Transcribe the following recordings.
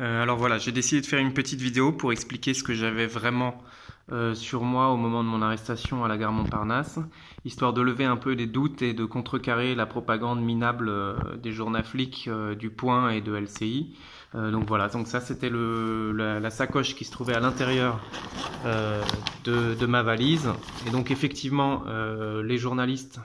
Euh, alors voilà, j'ai décidé de faire une petite vidéo pour expliquer ce que j'avais vraiment euh, sur moi au moment de mon arrestation à la gare Montparnasse, histoire de lever un peu les doutes et de contrecarrer la propagande minable euh, des journaux flics du Point et de LCI. donc voilà, donc ça c'était la, la, sacoche qui se trouvait à l'intérieur de, de, ma valise. Et donc effectivement, les journalistes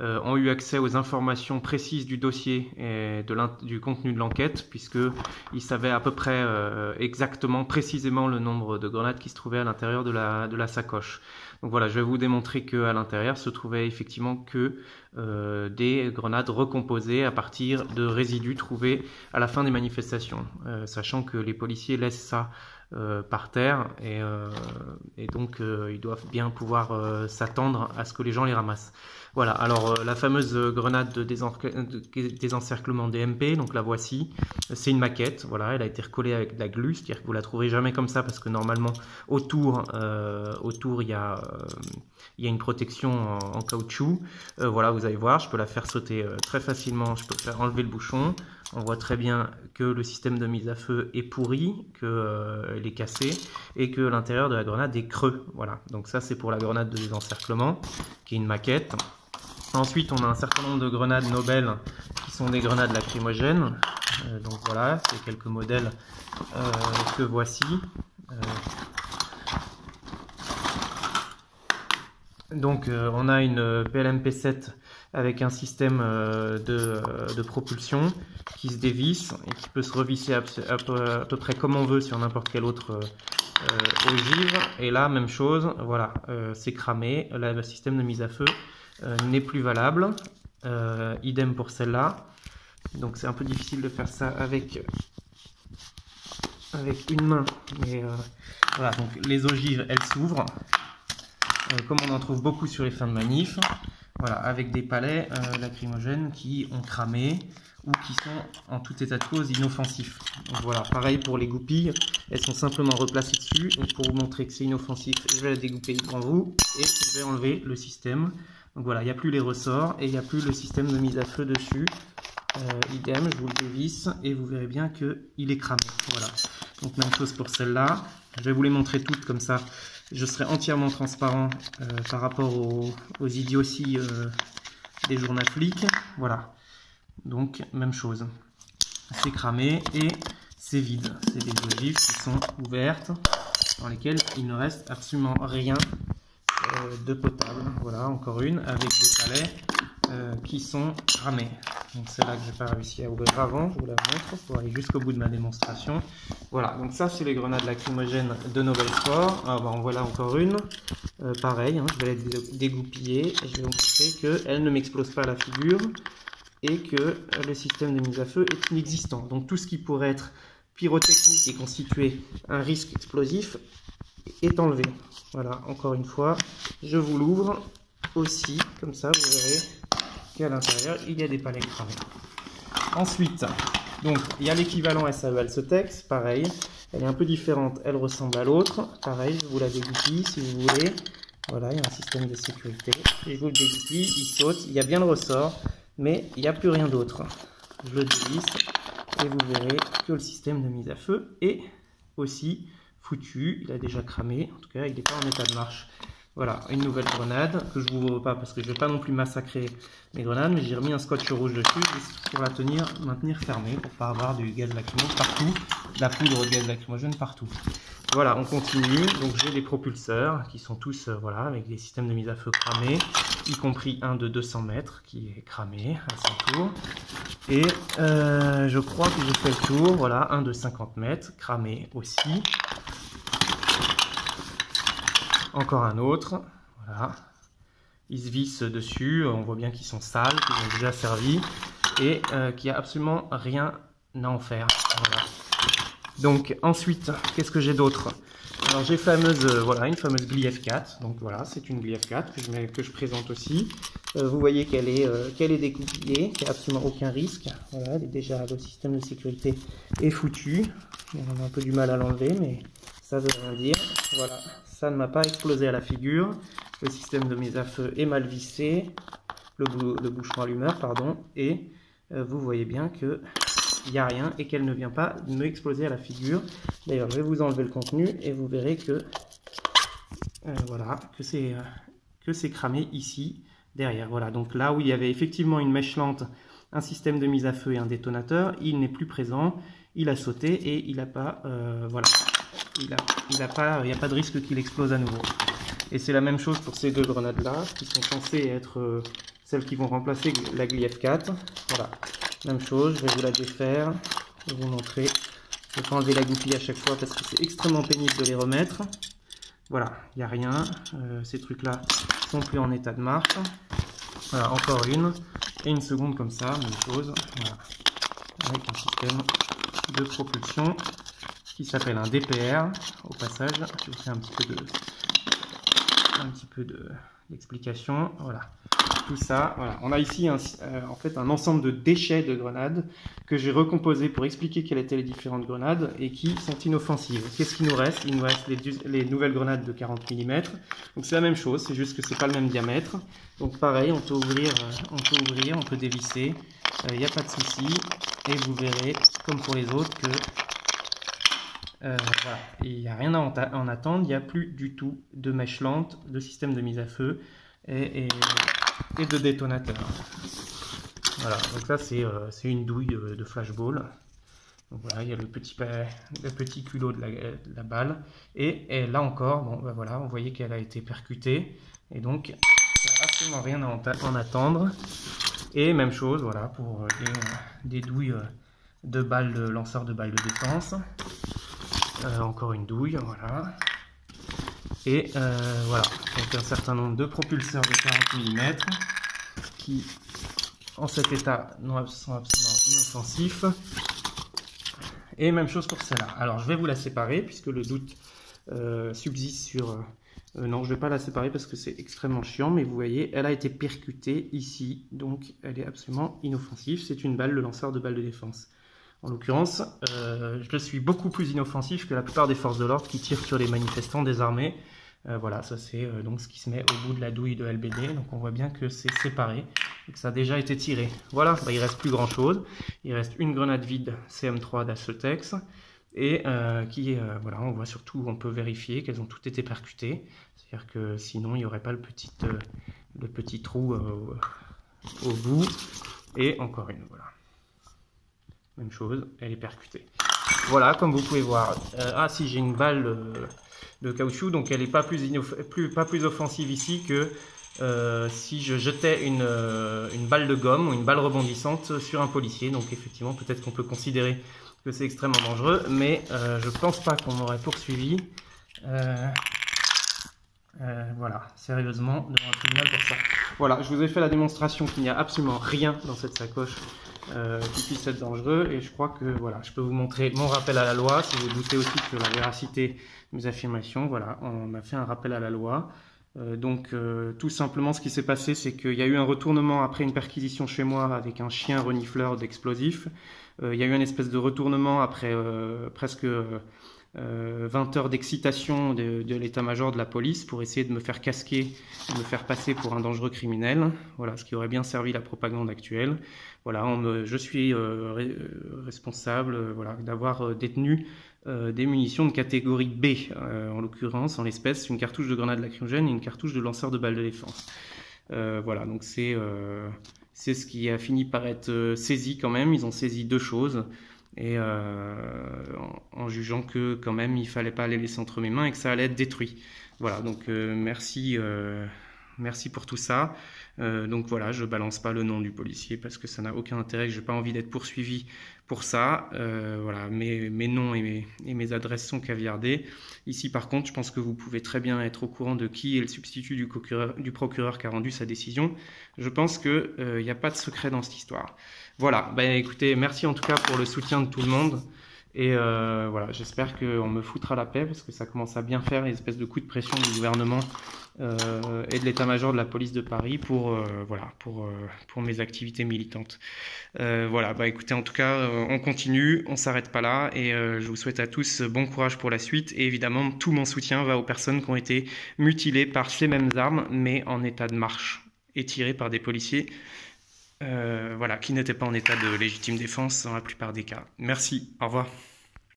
euh, ont eu accès aux informations précises du dossier et de du contenu de l'enquête, puisqu'ils savaient à peu près euh, exactement, précisément le nombre de grenades qui se trouvaient à l'intérieur de la, de la sacoche. Donc voilà, je vais vous démontrer qu'à l'intérieur se trouvait effectivement que euh, des grenades recomposées à partir de résidus trouvés à la fin des manifestations, sachant que les policiers laissent ça par terre et, et donc ils doivent bien pouvoir s'attendre à ce que les gens les ramassent. Voilà, alors euh, la fameuse grenade de, désencerclement DMP, donc la voici. C'est une maquette, voilà, elle a été recollée avec de la glu, c'est-à-dire que vous la trouverez jamais comme ça parce que normalement autour, euh, autour il y a, euh, une protection en, caoutchouc. voilà, vous allez voir, je peux la faire sauter très facilement, je peux faire enlever le bouchon. On voit très bien que le système de mise à feu est pourri, qu'il est cassé et que l'intérieur de la grenade est creux. Voilà, donc ça c'est pour la grenade de désencerclement qui est une maquette. Ensuite, on a un certain nombre de grenades Nobel qui sont des grenades lacrymogènes. Euh, donc voilà, c'est quelques modèles euh, que voici. Euh, donc on a une PLMP7 avec un système de, propulsion qui se dévisse et qui peut se revisser à, peu, près comme on veut sur n'importe quel autre ogive. Et là, même chose, voilà, c'est cramé, le système de mise à feu euh, n'est plus valable. Euh, idem pour celle-là. Donc c'est un peu difficile de faire ça avec, avec une main. Mais euh, voilà, donc les ogives, elles s'ouvrent. comme on en trouve beaucoup sur les fins de manif. Voilà, avec des palais lacrymogènes qui ont cramé ou qui sont en tout état de cause inoffensifs. Voilà, pareil pour les goupilles, elles sont simplement replacées dessus. Pour vous montrer que c'est inoffensif, je vais la dégouper devant vous et je vais enlever le système. Donc voilà, il n'y a plus les ressorts et il n'y a plus le système de mise à feu dessus. Euh, idem, je vous le dévisse et vous verrez bien qu'il est cramé. Voilà. Donc même chose pour celle-là. Je vais vous les montrer toutes comme ça. Je serai entièrement transparent euh, par rapport aux, idioties euh, des journaux flics. Voilà. Donc même chose. C'est cramé et c'est vide. C'est des ogives qui sont ouvertes dans lesquelles il ne reste absolument rien euh, de potable. Voilà, encore une avec des palais euh, qui sont ramés. Donc celle-là que j'ai pas réussi à ouvrir avant, je vous la montre pour aller jusqu'au bout de ma démonstration. Voilà, donc ça c'est les grenades lacrymogènes de Nobel Sport. Ah, bah, en voilà encore une. Euh, pareil, hein, je vais la dégoupiller je vais vous montrer qu'elle ne m'explose pas la figure et que le système de mise à feu est inexistant. Donc tout ce qui pourrait être pyrotechnique et constituer un risque explosif est enlevé. Voilà, encore une fois, je vous l'ouvre aussi, comme ça vous verrez qu'à l'intérieur il y a des palais cramés. Ensuite, donc il y a l'équivalent SAEL ce texte, pareil, elle est un peu différente, elle ressemble à l'autre, pareil, je vous la dégoupille si vous voulez. Voilà, il y a un système de sécurité. Je vous le dégoupille, il saute, il y a bien le ressort, mais il n'y a plus rien d'autre. Je le dévisse et vous verrez que le système de mise à feu est aussi foutu, il a déjà cramé, en tout cas il n'est pas en état de marche. Voilà, une nouvelle grenade que je vous ouvre pas parce que je vais pas non plus massacrer mes grenades, mais j'ai remis un scotch rouge dessus pour la tenir, maintenir fermée, pour pas avoir du gaz lacrymogène partout, de la poudre de gaz lacrymogène partout. Voilà, on continue. Donc j'ai des propulseurs qui sont tous euh, voilà avec des systèmes de mise à feu cramés, y compris un de 200 mètres qui est cramé à son tour. Et euh, je crois que j'ai fait le tour. Voilà, un de 50 mètres cramé aussi. Encore un autre, voilà. Ils se vissent dessus, on voit bien qu'ils sont sales, qu'ils ont déjà servi, et euh, qu'il n'y a absolument rien à en faire. Donc ensuite, qu'est-ce que j'ai d'autre? Alors j'ai fameuse, euh, voilà, une fameuse Gli F4. Donc voilà, c'est une Gli F4 que je, présente aussi. Euh, vous voyez qu'elle est, qu'elle est découpillée, qu'il n'y a absolument aucun risque. Voilà, elle est déjà, le système de sécurité est foutu. On a un peu du mal à l'enlever, mais ça veut rien dire. Voilà, ça ne m'a pas explosé à la figure. Le système de mise à feu est mal vissé. Le, bouchon allumeur, pardon. Et euh, vous voyez bien que il n'y a rien et qu'elle ne vient pas me exploser à la figure. D'ailleurs, je vais vous enlever le contenu et vous verrez que euh, voilà, que c'est euh, que c'est cramé ici derrière. Voilà, donc là où il y avait effectivement une mèche lente, un système de mise à feu et un détonateur, il n'est plus présent. Il a sauté et il n'a pas, voilà, il n'y a pas de risque qu'il explose à nouveau. Et c'est la même chose pour ces deux grenades là, qui sont censées être celles qui vont remplacer la GLIF 4. Voilà, même chose, je vais vous la défaire, je vais vous montrer. Je vais pas enlever la goupille à chaque fois parce que c'est extrêmement pénible de les remettre. Voilà, il n'y a rien. Euh, ces trucs-là sont plus en état de marche. Voilà, encore une. Et une seconde comme ça, même chose. Voilà. Avec un système de propulsion qui s'appelle un DPR. Au passage, je vous fais un petit peu de un petit peu d'explication. voilà tout ça. Voilà. On a ici un, euh, en fait un ensemble de déchets de grenades que j'ai recomposé pour expliquer quelles étaient les différentes grenades et qui sont inoffensives. Qu'est-ce qui nous reste? Il nous reste les, nouvelles grenades de 40 mm. Donc c'est la même chose, c'est juste que c'est pas le même diamètre. Donc pareil, on peut ouvrir, euh, on peut ouvrir, on peut dévisser. Il euh, n'y a pas de souci. Et vous verrez, comme pour les autres, que voilà. il n'y a rien à en, attendre, il n'y a plus du tout de mèche lente, de système de mise à feu. et, de détonateur. Voilà, donc là euh, c'est une douille euh, de flashball. Donc voilà, il y a le petit, le petit culot de la, balle. Et, là encore, bon, ben voilà, on voyait qu'elle a été percutée. Et donc, il n'y a absolument rien à en, attendre. Et même chose, voilà, pour euh, des, douilles de balles de lanceur de balles de défense. Encore une douille, voilà. Et voilà, donc un certain nombre de propulseurs de 40 mm qui, en cet état, sont absolument inoffensifs. Et même chose pour celle-là. Alors, je vais vous la séparer puisque le doute euh, subsiste sur... Euh, euh, non, je ne vais pas la séparer parce que c'est extrêmement chiant, mais vous voyez, elle a été percutée ici, donc elle est absolument inoffensive. C'est une balle, le lanceur de balles de défense. En l'occurrence, je suis beaucoup plus inoffensif que la plupart des forces de l'ordre qui tirent sur les manifestants désarmés. Euh, voilà, ça c'est euh, donc ce qui se met au bout de la douille de LBD. Donc on voit bien que c'est séparé et que ça a déjà été tiré. Voilà, bah, il reste plus grand chose. Il reste une grenade vide CM3 d'Acetex et euh, qui, voilà, on voit surtout, on peut vérifier qu'elles ont toutes été percutées. C'est-à-dire que sinon il n'y aurait pas le petit, le petit trou au bout. Et encore une, voilà. Même chose, elle est percutée. Voilà, comme vous pouvez voir. ah si, j'ai une balle de caoutchouc, donc elle n'est pas plus, offensive ici que euh, si je jetais une, euh, balle de gomme ou une balle rebondissante sur un policier. Donc effectivement, peut-être qu'on peut considérer que c'est extrêmement dangereux, mais euh, je pense pas qu'on m'aurait poursuivi. voilà, sérieusement, devant un tribunal pour ça. Voilà, je vous ai fait la démonstration qu'il n'y a absolument rien dans cette sacoche qui puisse être dangereux, et je crois que voilà, je peux vous montrer mon rappel à la loi, si vous doutez aussi que la véracité mes affirmations. Voilà, on a fait un rappel à la loi. Euh, donc euh, tout simplement ce qui s'est passé c'est qu'il y a eu un retournement après une perquisition chez moi avec un chien renifleur d'explosifs. Euh, il y a eu une espèce de retournement après presque 20 heures d'excitation de, l'état-major de la police pour essayer de me faire casquer, de me faire passer pour un dangereux criminel. Voilà, ce qui aurait bien servi la propagande actuelle. Voilà, je suis responsable voilà, d'avoir détenu euh, des munitions de catégorie B, euh, en l'occurrence, en l'espèce, une cartouche de grenade lacrymogène et une cartouche de lanceur de balles de défense. Euh, voilà, donc c'est c'est ce qui a fini par être saisi quand même. Ils ont saisi deux choses et en, jugeant que quand même il fallait pas les laisser entre mes mains et que ça allait être détruit. Voilà, donc merci merci pour tout ça. Euh, donc voilà, je balance pas le nom du policier parce que ça n'a aucun intérêt, je n'ai pas envie d'être poursuivi pour ça. Euh, voilà, mes, mes noms et mes, et mes, adresses sont caviardés. Ici par contre, je pense que vous pouvez très bien être au courant de qui est le substitut du procureur, du procureur qui a rendu sa décision. Je pense qu'il n'y euh, a pas de secret dans cette histoire. Voilà, ben, écoutez, merci en tout cas pour le soutien de tout le monde. Et euh, voilà, j'espère qu'on me foutra la paix parce que ça commence à bien faire les espèces de coups de pression du gouvernement euh, et de l'état-major de la police de Paris pour euh, voilà pour pour mes activités militantes. voilà, bah écoutez, en tout cas, on continue, on s'arrête pas là et je vous souhaite à tous bon courage pour la suite et évidemment tout mon soutien va aux personnes qui ont été mutilées par ces mêmes armes mais en état de marche et tirées par des policiers voilà, qui n'étaient pas en état de légitime défense dans la plupart des cas. Merci, au revoir.